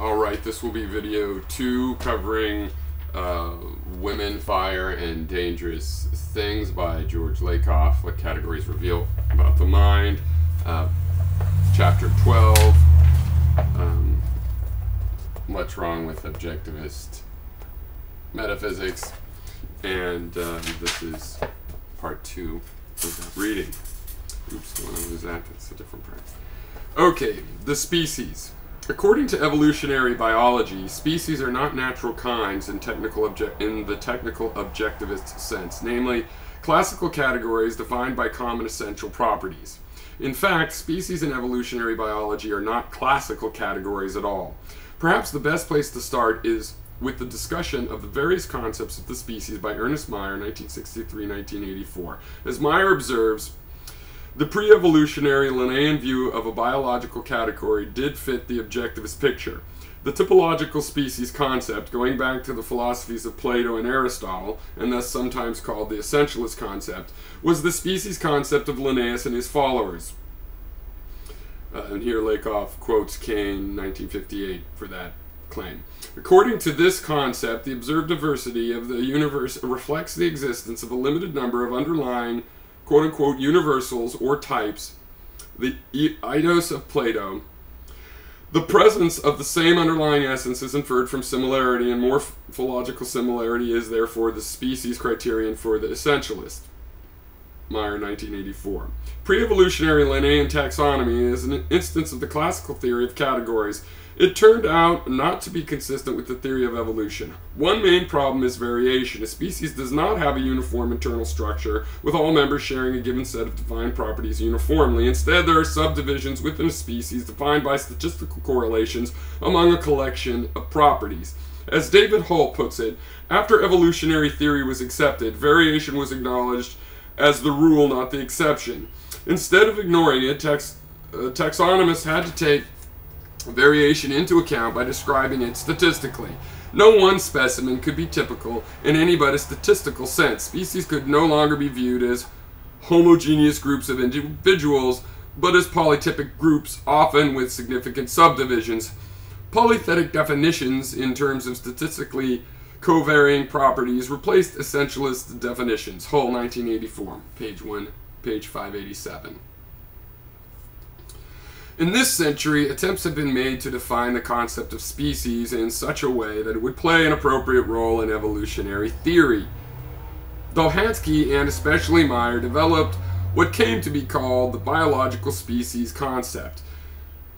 Alright, this will be video 2 covering uh, Women, Fire, and Dangerous Things by George Lakoff. What categories reveal about the mind. Uh, chapter 12. Um, what's wrong with objectivist metaphysics. And um, this is part 2 of that reading. Oops, don't want to lose that. That's a different part. Okay, the species. According to evolutionary biology, species are not natural kinds in, technical in the technical objectivist sense, namely, classical categories defined by common essential properties. In fact, species in evolutionary biology are not classical categories at all. Perhaps the best place to start is with the discussion of the various concepts of the species by Ernest Mayr, 1963-1984. As Mayr observes, the pre-evolutionary Linnaean view of a biological category did fit the objectivist picture. The typological species concept, going back to the philosophies of Plato and Aristotle, and thus sometimes called the essentialist concept, was the species concept of Linnaeus and his followers. Uh, and here Lakoff quotes Cain, 1958, for that claim. According to this concept, the observed diversity of the universe reflects the existence of a limited number of underlying quote unquote universals or types, the eidos of Plato, the presence of the same underlying essence is inferred from similarity, and morphological similarity is therefore the species criterion for the essentialist. Mayr, 1984. Pre-evolutionary Linnaean taxonomy is an instance of the classical theory of categories it turned out not to be consistent with the theory of evolution. One main problem is variation. A species does not have a uniform internal structure, with all members sharing a given set of defined properties uniformly. Instead, there are subdivisions within a species defined by statistical correlations among a collection of properties. As David Hull puts it, after evolutionary theory was accepted, variation was acknowledged as the rule, not the exception. Instead of ignoring it, tax, uh, taxonomists had to take variation into account by describing it statistically. No one specimen could be typical in any but a statistical sense. Species could no longer be viewed as homogeneous groups of individuals, but as polytypic groups, often with significant subdivisions. Polythetic definitions in terms of statistically covarying properties replaced essentialist definitions. Hull, 1984, page 1, page 587. In this century, attempts have been made to define the concept of species in such a way that it would play an appropriate role in evolutionary theory. Dobzhansky and especially Mayr developed what came to be called the biological species concept.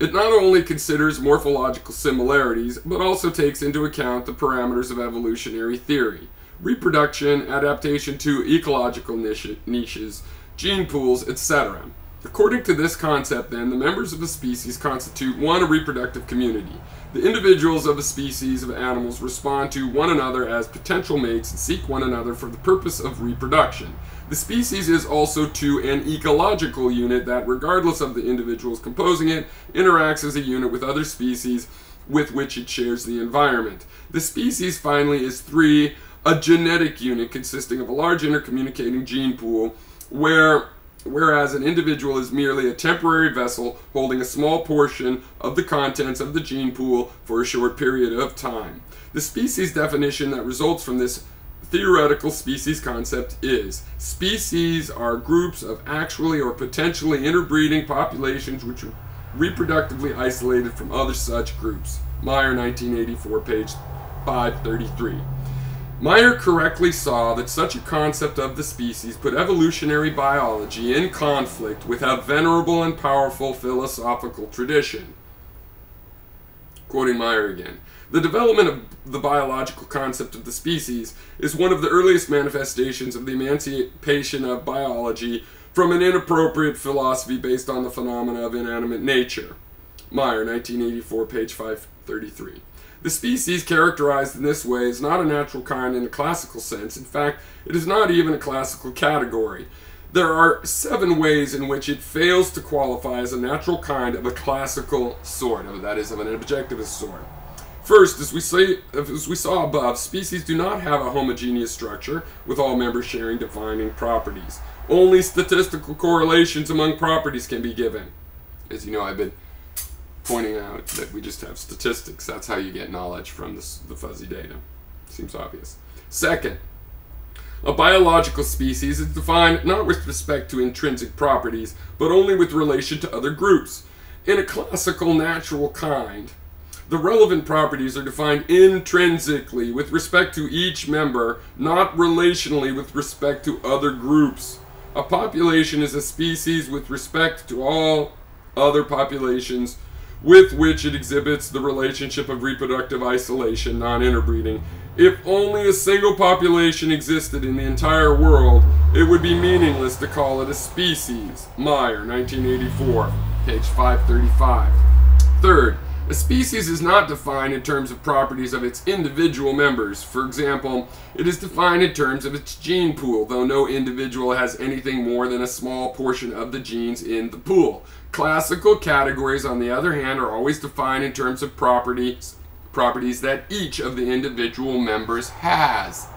It not only considers morphological similarities, but also takes into account the parameters of evolutionary theory reproduction, adaptation to ecological niches, gene pools, etc. According to this concept, then, the members of a species constitute one a reproductive community. The individuals of a species of animals respond to one another as potential mates and seek one another for the purpose of reproduction. The species is also to an ecological unit that, regardless of the individuals composing it, interacts as a unit with other species with which it shares the environment. The species, finally, is three, a genetic unit consisting of a large intercommunicating gene pool where whereas an individual is merely a temporary vessel holding a small portion of the contents of the gene pool for a short period of time. The species definition that results from this theoretical species concept is species are groups of actually or potentially interbreeding populations which are reproductively isolated from other such groups. Mayr 1984 page 533. Mayr correctly saw that such a concept of the species put evolutionary biology in conflict with a venerable and powerful philosophical tradition. Quoting Mayr again. The development of the biological concept of the species is one of the earliest manifestations of the emancipation of biology from an inappropriate philosophy based on the phenomena of inanimate nature. Mayr, 1984, page 533. The species characterized in this way is not a natural kind in the classical sense. In fact, it is not even a classical category. There are seven ways in which it fails to qualify as a natural kind of a classical sort, that is, of an objectivist sort. First, as we, say, as we saw above, species do not have a homogeneous structure, with all members sharing defining properties. Only statistical correlations among properties can be given. As you know, I've been pointing out that we just have statistics. That's how you get knowledge from this, the fuzzy data. Seems obvious. Second, a biological species is defined not with respect to intrinsic properties, but only with relation to other groups. In a classical natural kind, the relevant properties are defined intrinsically with respect to each member, not relationally with respect to other groups. A population is a species with respect to all other populations with which it exhibits the relationship of reproductive isolation, non interbreeding. If only a single population existed in the entire world, it would be meaningless to call it a species. Mayr, 1984, page 535. Third, a species is not defined in terms of properties of its individual members. For example, it is defined in terms of its gene pool, though no individual has anything more than a small portion of the genes in the pool. Classical categories, on the other hand, are always defined in terms of properties, properties that each of the individual members has.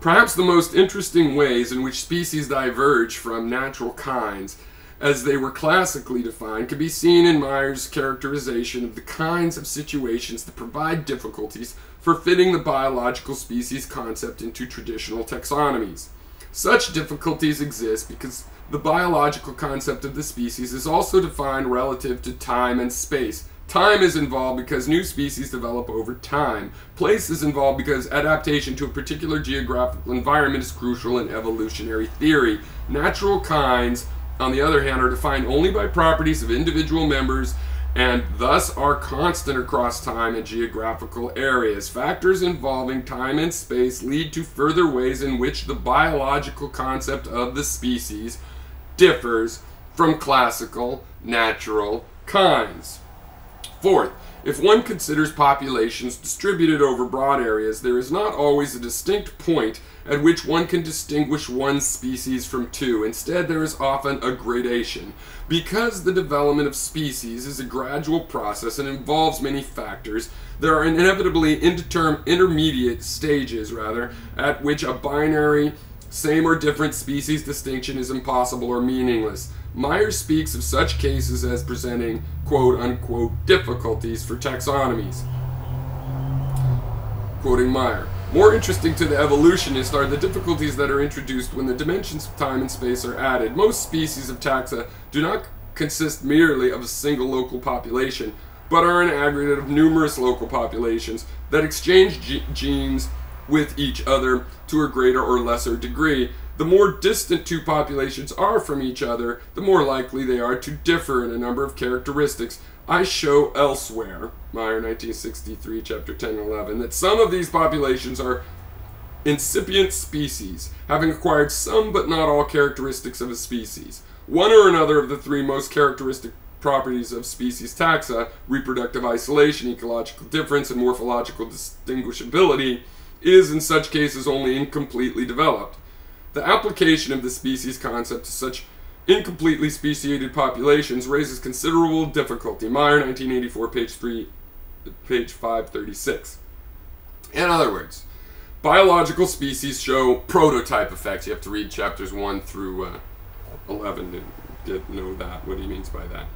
Perhaps the most interesting ways in which species diverge from natural kinds as they were classically defined, can be seen in Mayr's characterization of the kinds of situations that provide difficulties for fitting the biological species concept into traditional taxonomies. Such difficulties exist because the biological concept of the species is also defined relative to time and space. Time is involved because new species develop over time. Place is involved because adaptation to a particular geographical environment is crucial in evolutionary theory. Natural kinds on the other hand, are defined only by properties of individual members and thus are constant across time and geographical areas. Factors involving time and space lead to further ways in which the biological concept of the species differs from classical natural kinds. Fourth, if one considers populations distributed over broad areas, there is not always a distinct point at which one can distinguish one species from two. Instead, there is often a gradation. Because the development of species is a gradual process and involves many factors, there are inevitably intermediate stages, rather, at which a binary same or different species distinction is impossible or meaningless. Mayr speaks of such cases as presenting quote unquote difficulties for taxonomies. Quoting Mayr. More interesting to the evolutionist are the difficulties that are introduced when the dimensions of time and space are added. Most species of taxa do not consist merely of a single local population, but are an aggregate of numerous local populations that exchange genes with each other to a greater or lesser degree. The more distant two populations are from each other, the more likely they are to differ in a number of characteristics I show elsewhere, Mayr 1963, chapter 10 and 11, that some of these populations are incipient species, having acquired some but not all characteristics of a species. One or another of the three most characteristic properties of species taxa, reproductive isolation, ecological difference, and morphological distinguishability, is in such cases only incompletely developed. The application of the species concept to such incompletely speciated populations raises considerable difficulty. Mayr, 1984, page 3, page 536. In other words, biological species show prototype effects. You have to read chapters 1 through uh, 11 to get know that, what he means by that.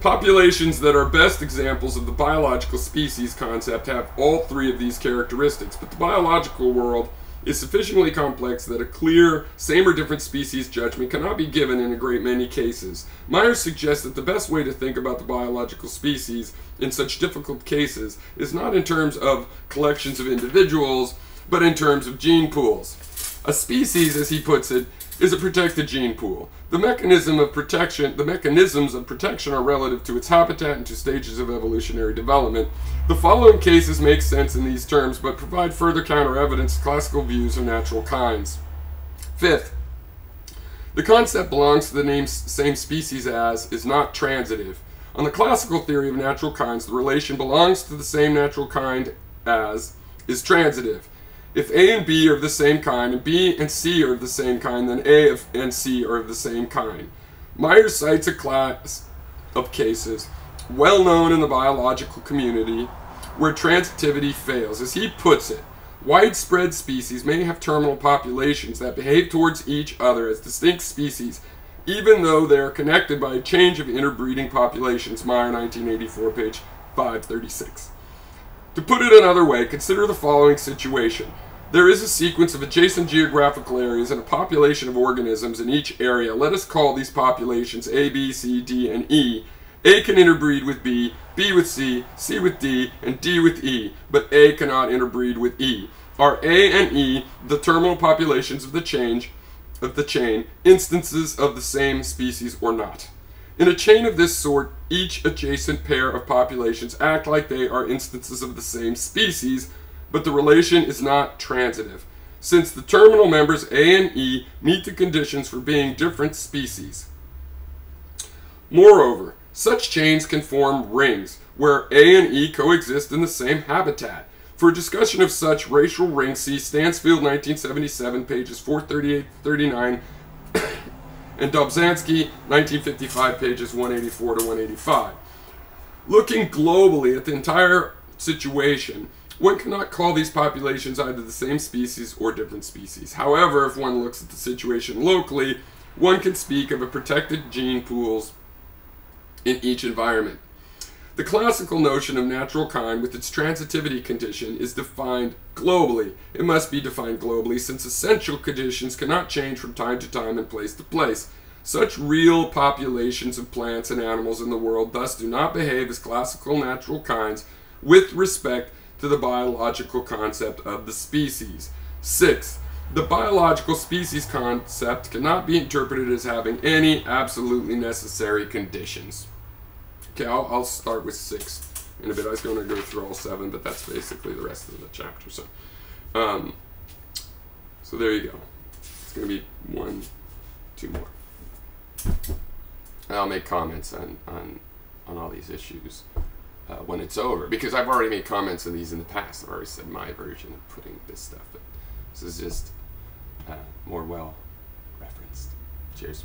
Populations that are best examples of the biological species concept have all three of these characteristics, but the biological world is sufficiently complex that a clear, same or different species judgment cannot be given in a great many cases. Myers suggests that the best way to think about the biological species in such difficult cases is not in terms of collections of individuals, but in terms of gene pools. A species, as he puts it, is a protected gene pool. The mechanism of protection, the mechanisms of protection are relative to its habitat and to stages of evolutionary development. The following cases make sense in these terms, but provide further counter evidence to classical views of natural kinds. Fifth, the concept belongs to the name same species as is not transitive. On the classical theory of natural kinds, the relation belongs to the same natural kind as is transitive. If A and B are of the same kind, and B and C are of the same kind, then A and C are of the same kind. Myers cites a class of cases well known in the biological community where transitivity fails. As he puts it, widespread species may have terminal populations that behave towards each other as distinct species, even though they are connected by a change of interbreeding populations. Mayr, 1984, page 536. To put it another way, consider the following situation. There is a sequence of adjacent geographical areas and a population of organisms in each area. Let us call these populations A, B, C, D, and E. A can interbreed with B, B with C, C with D, and D with E, but A cannot interbreed with E. Are A and E the terminal populations of the change of the chain instances of the same species or not? In a chain of this sort, each adjacent pair of populations act like they are instances of the same species, but the relation is not transitive, since the terminal members A and E meet the conditions for being different species. Moreover, such chains can form rings, where A and E coexist in the same habitat. For a discussion of such racial rings, see Stansfield 1977, pages 438-39, and Dobzhansky 1955, pages 184 to 185. Looking globally at the entire situation, one cannot call these populations either the same species or different species. However, if one looks at the situation locally, one can speak of a protected gene pools in each environment. The classical notion of natural kind with its transitivity condition is defined globally. It must be defined globally since essential conditions cannot change from time to time and place to place. Such real populations of plants and animals in the world thus do not behave as classical natural kinds with respect to the biological concept of the species. Six, the biological species concept cannot be interpreted as having any absolutely necessary conditions. Okay, I'll, I'll start with six in a bit. I was going to go through all seven, but that's basically the rest of the chapter. So, um, so there you go. It's going to be one, two more. And I'll make comments on, on, on all these issues uh, when it's over because I've already made comments on these in the past. I've already said my version of putting this stuff, but this is just uh, more well referenced. Cheers.